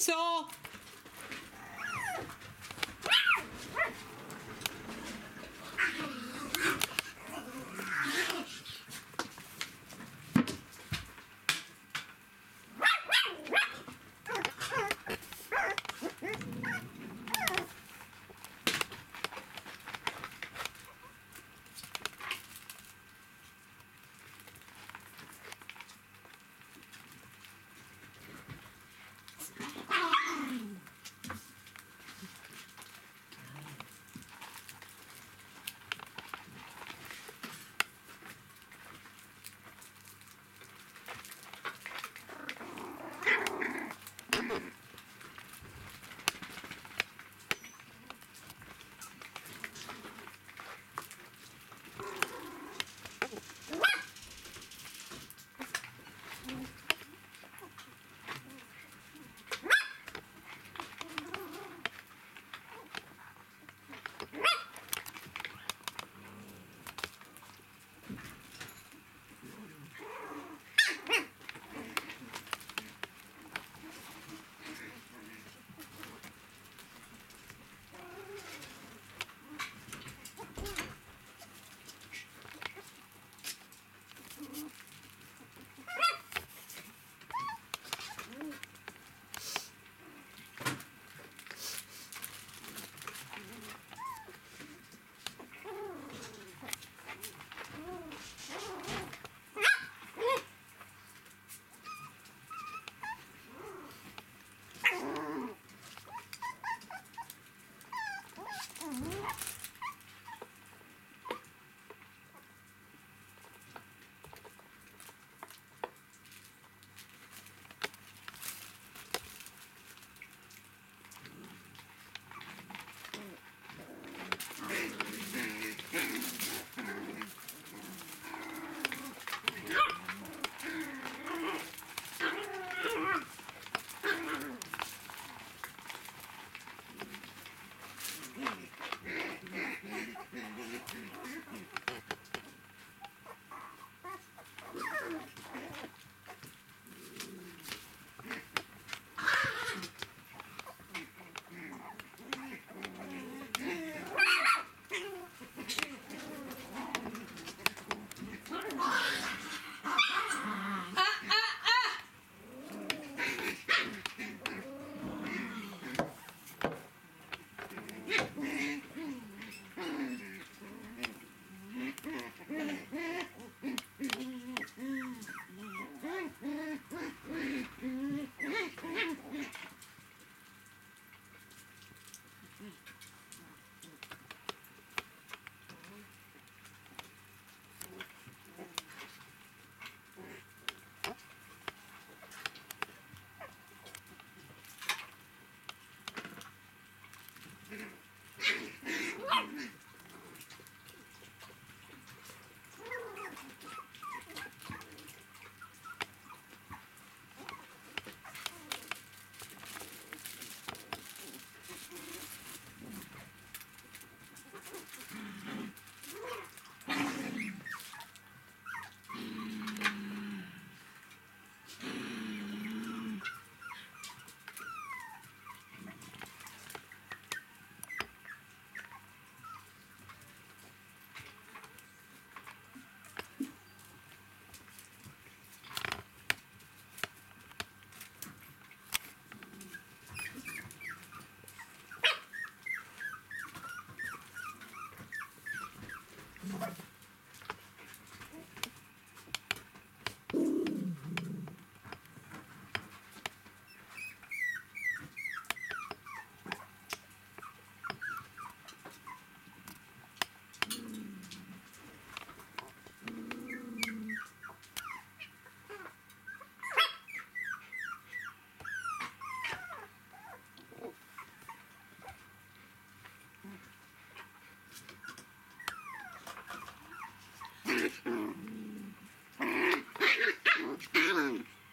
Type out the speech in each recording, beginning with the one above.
Utah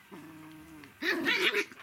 Ha ha ha!